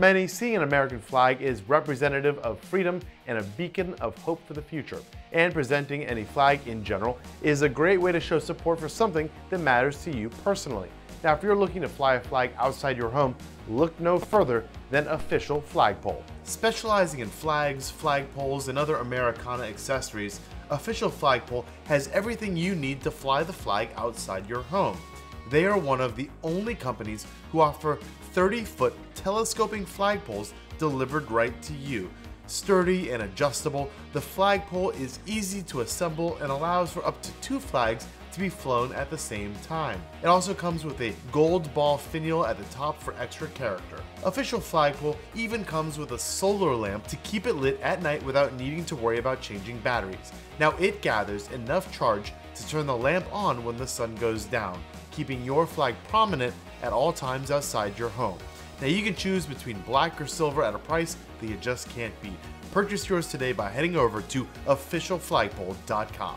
many, seeing an American flag is representative of freedom and a beacon of hope for the future. And presenting any flag in general is a great way to show support for something that matters to you personally. Now, if you're looking to fly a flag outside your home, look no further than Official Flagpole. Specializing in flags, flagpoles, and other Americana accessories, Official Flagpole has everything you need to fly the flag outside your home. They are one of the only companies who offer 30 foot telescoping flagpoles delivered right to you. Sturdy and adjustable, the flagpole is easy to assemble and allows for up to two flags to be flown at the same time. It also comes with a gold ball finial at the top for extra character. Official flagpole even comes with a solar lamp to keep it lit at night without needing to worry about changing batteries. Now it gathers enough charge to turn the lamp on when the sun goes down, keeping your flag prominent at all times outside your home. Now you can choose between black or silver at a price that you just can't beat. Purchase yours today by heading over to officialflagpole.com.